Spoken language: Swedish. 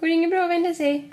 Går det inget bra att vända sig?